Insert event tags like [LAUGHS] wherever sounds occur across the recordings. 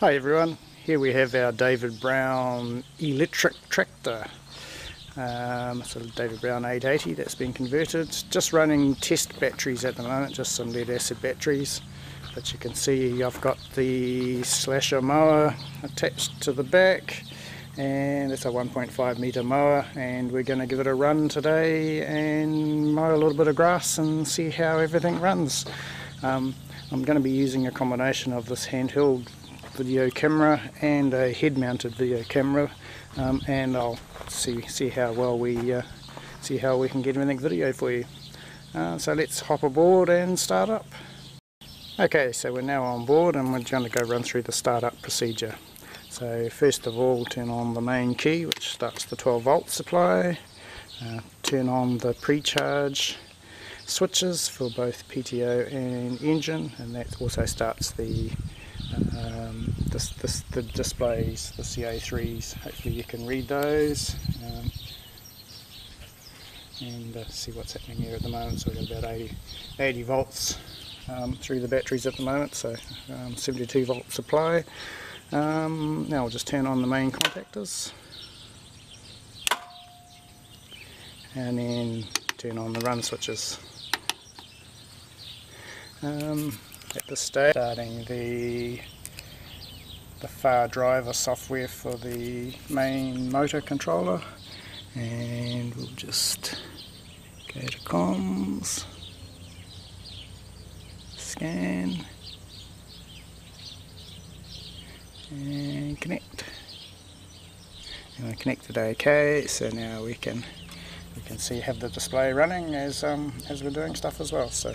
Hi everyone, here we have our David Brown electric tractor. Um, so David Brown 880 that's been converted. Just running test batteries at the moment, just some lead acid batteries. But you can see I've got the slasher mower attached to the back and it's a 1.5 meter mower and we're going to give it a run today and mow a little bit of grass and see how everything runs. Um, I'm going to be using a combination of this handheld video camera and a head mounted video camera um, and I'll see see how well we uh, see how we can get everything video for you. Uh, so let's hop aboard and start up. Okay so we're now on board and we're going to go run through the startup procedure. So first of all turn on the main key which starts the 12 volt supply. Uh, turn on the pre-charge switches for both PTO and engine and that also starts the um, this, this, the displays, the CA3s, hopefully you can read those um, and uh, see what's happening here at the moment. So we've got about 80, 80 volts um, through the batteries at the moment, so um, 72 volt supply. Um, now we'll just turn on the main contactors and then turn on the run switches. Um, at this stage starting the the FarDriver software for the main motor controller. And we'll just go to comms scan and connect. And I connected OK so now we can we can see have the display running as um, as we're doing stuff as well so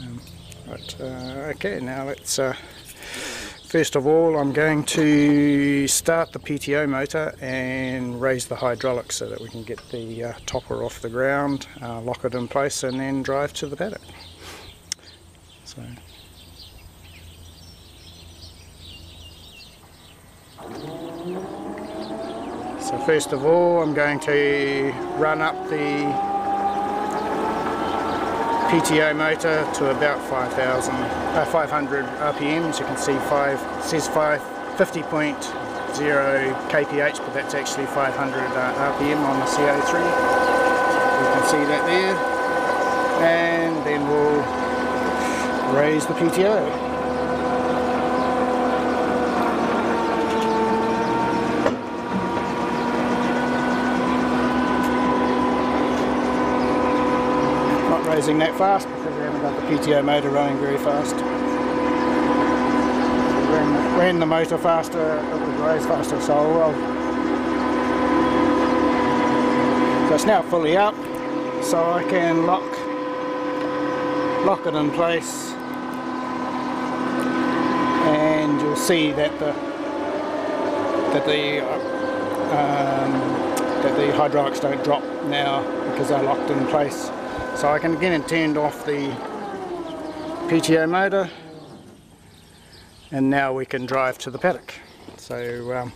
um, Right, uh, okay, now let's, uh, first of all I'm going to start the PTO motor and raise the hydraulics so that we can get the uh, topper off the ground, uh, lock it in place and then drive to the paddock. So. So first of all I'm going to run up the PTO motor to about 5,000, uh, 500 RPMs. You can see five says 5 50.0 kph, but that's actually 500 uh, RPM on the CA3. You can see that there, and then we'll raise the PTO. That fast because we haven't got the PTO motor running very fast. When, when the motor faster, it would raise faster, so well. So it's now fully up, so I can lock lock it in place and you'll see that the that the um, that the hydraulics don't drop now because they're locked in place. So I can again turned off the PTO motor and now we can drive to the paddock. So um,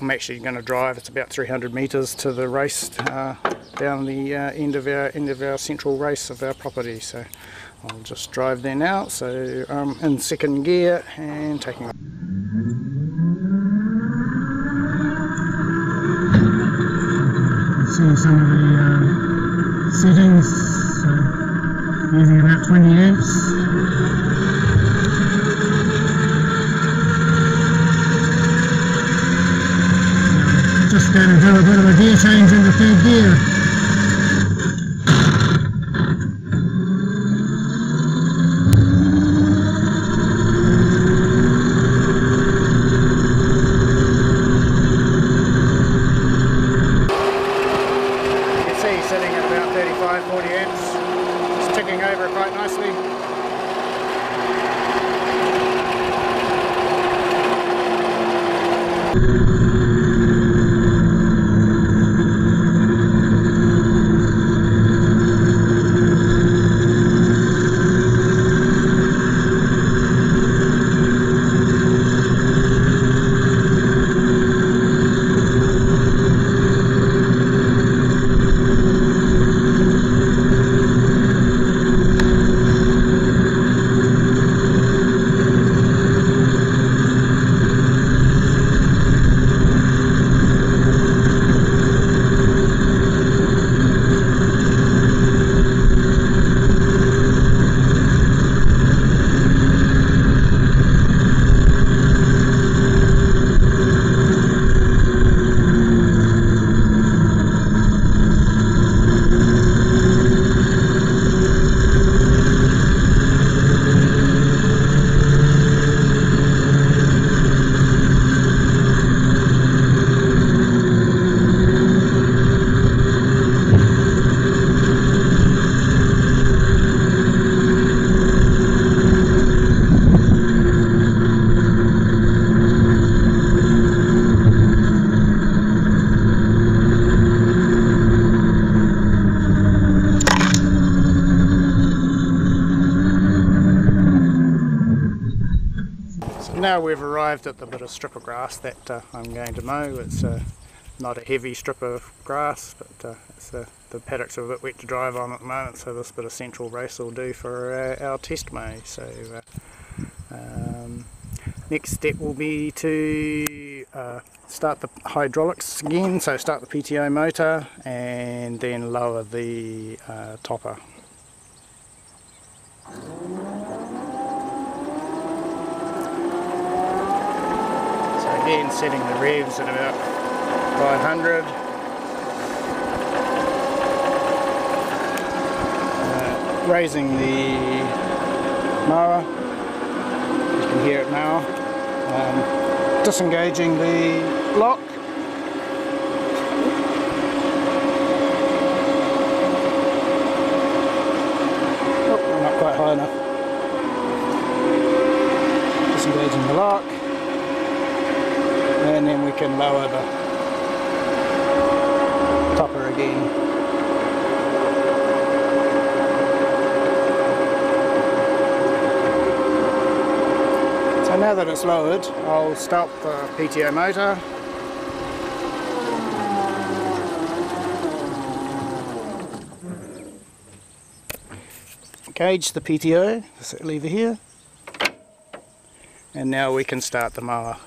I'm actually going to drive, it's about 300 metres to the race uh, down the uh, end of our end of our central race of our property. So I'll just drive there now. So um, in second gear and taking see some of the uh, now we've arrived at the bit of strip of grass that uh, I'm going to mow. It's uh, not a heavy strip of grass, but uh, uh, the paddocks are a bit wet to drive on at the moment, so this bit of central race will do for uh, our test mow. So uh, um, next step will be to start the hydraulics again, so start the PTO motor and then lower the topper. So again setting the revs at about 500. Uh, raising the mower, you can hear it now. Um, disengaging the lock. Oh, not quite high enough. Disengaging the lock. And then we can lower the topper again. So now that it's lowered, I'll stop the PTO motor. Engage the PTO, this lever here, and now we can start the mower.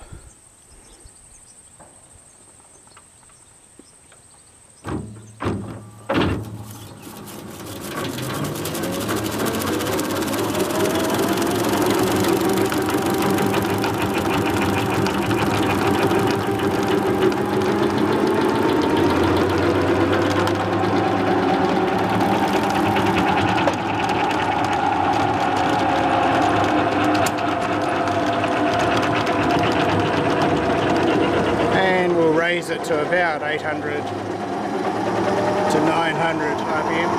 and we'll raise it to about 800 to 900 RPM.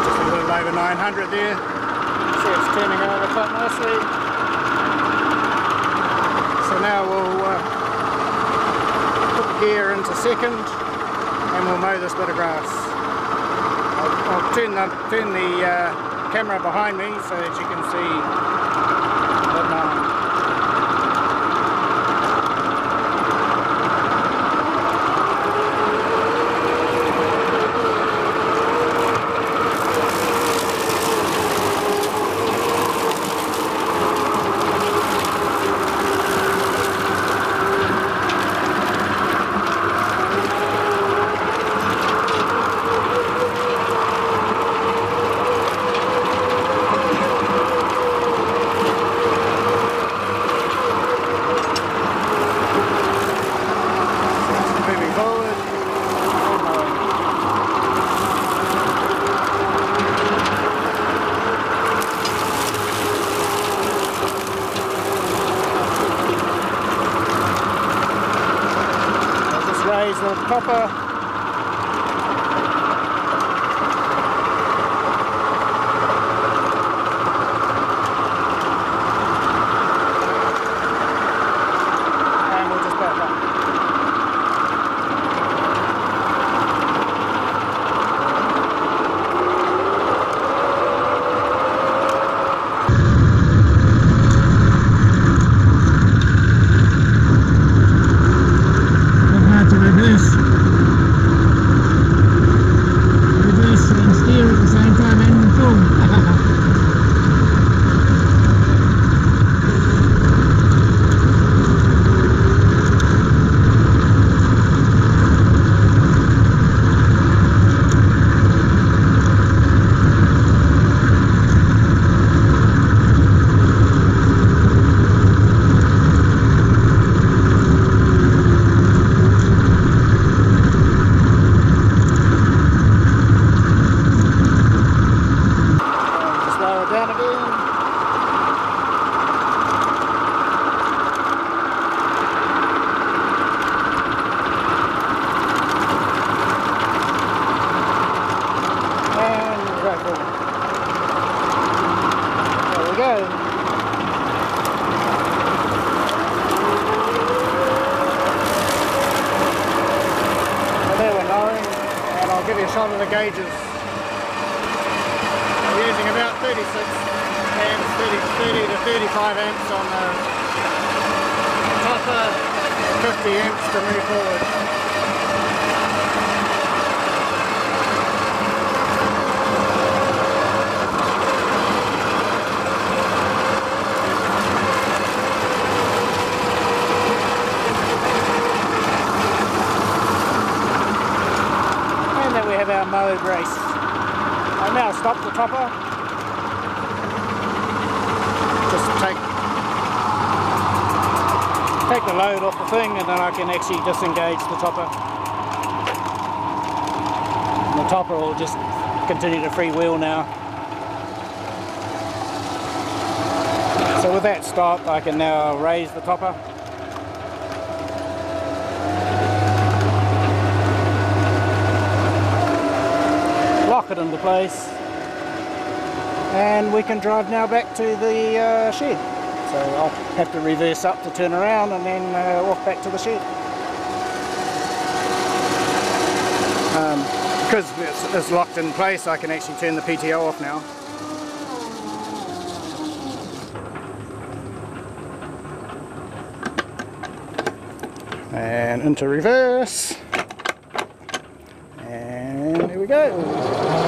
Just a little over 900 there. See it's turning over quite nicely. So now we'll uh, put the gear into second and we'll mow this bit of grass. I'll, I'll turn the, turn the uh, camera behind me so that you can see 50 amps to move forward. have our mode race. I now stop the topper. Just take take the load off the thing and then I can actually disengage the topper. And the topper will just continue to freewheel now. So with that stop I can now raise the topper lock it into place and we can drive now back to the uh, shed. So I'll have to reverse up to turn around and then uh, walk back to the shed. Um, because it's, it's locked in place I can actually turn the PTO off now. and into reverse and here we go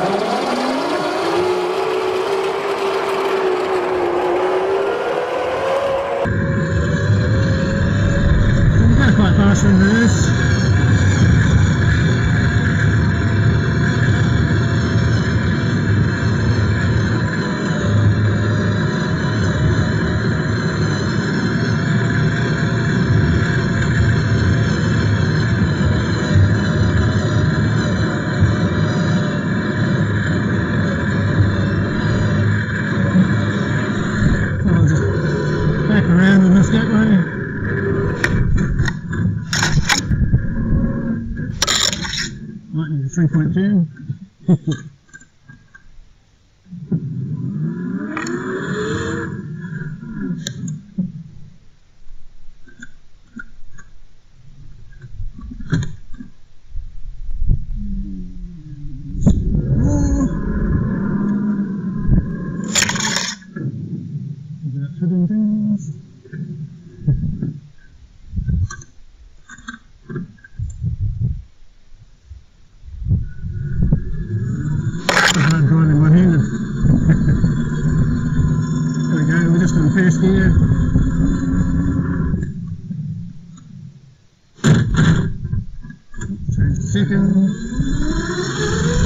Tschüss.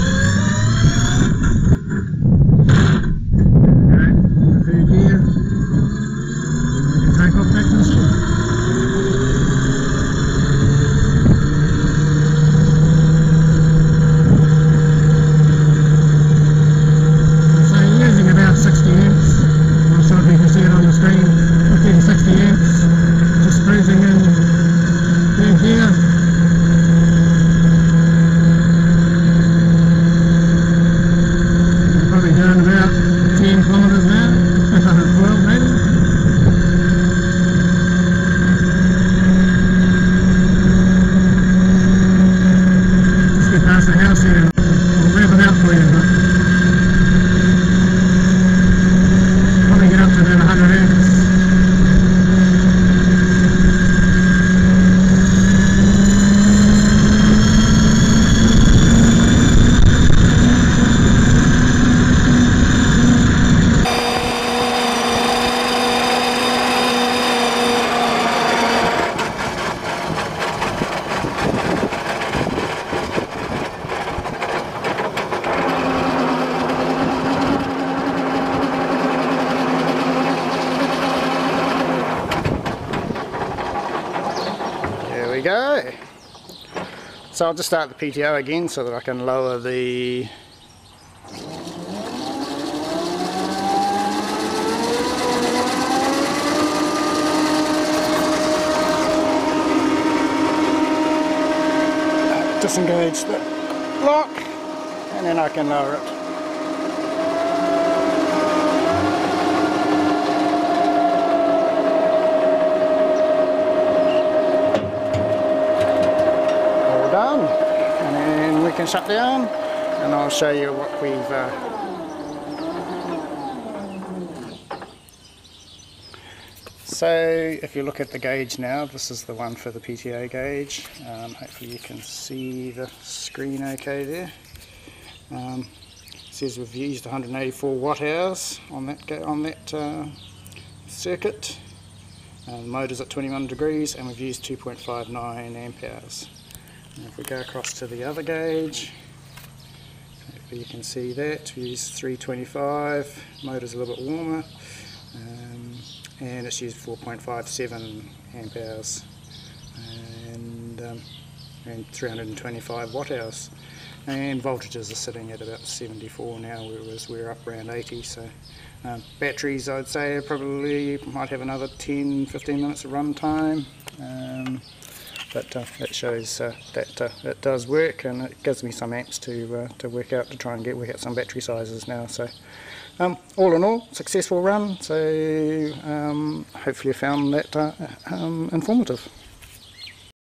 [LAUGHS] [LAUGHS] So I'll just start the PTO again so that I can lower the disengage the lock and then I can lower it. Can shut down and I'll show you what we've uh, So if you look at the gauge now, this is the one for the PTA gauge. Um, hopefully you can see the screen okay there. Um, says we've used 184 watt hours on that on that uh, circuit. And the motor's at 21 degrees and we've used 2.59 amp hours. If we go across to the other gauge, you can see that. We use 325, motor's a little bit warmer. Um, and it's used 4.57 amp hours and, um, and 325 watt hours and voltages are sitting at about 74 now whereas we're up around 80 so um, batteries I'd say probably might have another 10-15 minutes of run time um, but uh, it shows uh, that uh, it does work and it gives me some amps to uh, to work out to try and get work out some battery sizes now so um, all in all, successful run, so um, hopefully you found that uh, um, informative.